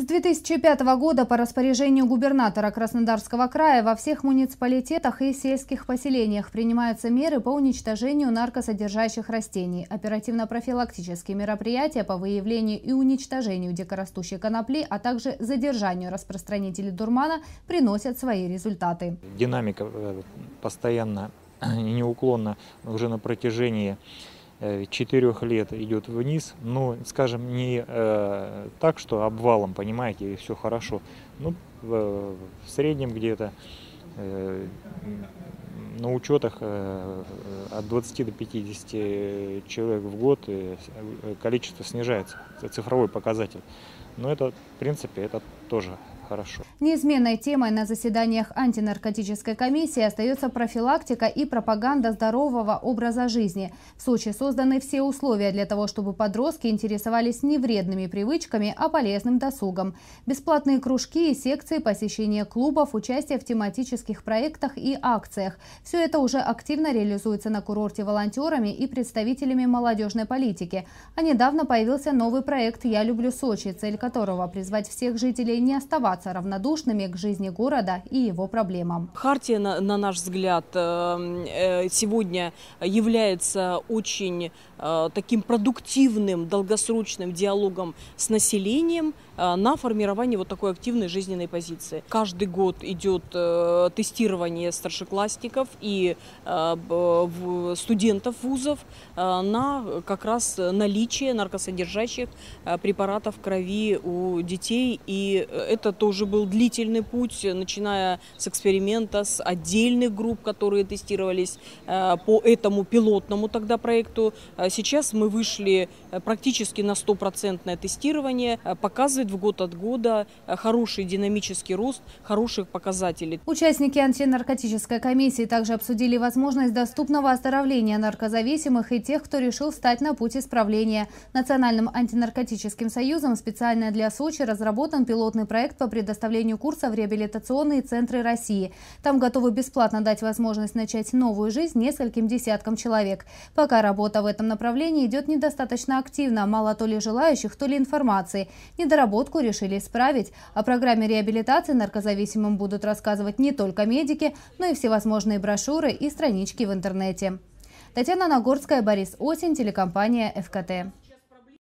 С 2005 года по распоряжению губернатора Краснодарского края во всех муниципалитетах и сельских поселениях принимаются меры по уничтожению наркосодержащих растений. Оперативно-профилактические мероприятия по выявлению и уничтожению дикорастущей конопли, а также задержанию распространителей дурмана приносят свои результаты. Динамика э, постоянно и неуклонно уже на протяжении Э, четырех лет идет вниз, но, скажем, не э, так, что обвалом, понимаете, и все хорошо. Ну, в, в среднем где-то э, на учетах э, от 20 до 50 человек в год э, количество снижается, цифровой показатель. Но это, в принципе, это тоже хорошо. Неизменной темой на заседаниях антинаркотической комиссии остается профилактика и пропаганда здорового образа жизни. В Сочи созданы все условия для того, чтобы подростки интересовались не вредными привычками, а полезным досугом. Бесплатные кружки и секции, посещение клубов, участие в тематических проектах и акциях. Все это уже активно реализуется на курорте волонтерами и представителями молодежной политики. А недавно появился новый проект «Я люблю Сочи», цель которого призвать всех жителей не оставаться оставаться равнодушными к жизни города и его проблемам. Хартия, на, на наш взгляд, э, э, сегодня является очень э, таким продуктивным, долгосрочным диалогом с населением на формирование вот такой активной жизненной позиции. Каждый год идет тестирование старшеклассников и студентов вузов на как раз наличие наркосодержащих препаратов в крови у детей. И это тоже уже был длительный путь, начиная с эксперимента, с отдельных групп, которые тестировались э, по этому пилотному тогда проекту. Э, сейчас мы вышли э, практически на стопроцентное тестирование, показывает в год от года хороший динамический рост, хороших показателей. Участники антинаркотической комиссии также обсудили возможность доступного оздоровления наркозависимых и тех, кто решил встать на путь исправления. Национальным антинаркотическим союзом специально для Сочи разработан пилотный проект по предоставлению курса в реабилитационные центры России. Там готовы бесплатно дать возможность начать новую жизнь нескольким десяткам человек. Пока работа в этом направлении идет недостаточно активно, мало то ли желающих, то ли информации. Недоработку решили исправить. О программе реабилитации наркозависимым будут рассказывать не только медики, но и всевозможные брошюры и странички в интернете. Татьяна Нагорская, Борис Осень, телекомпания «ФКТ».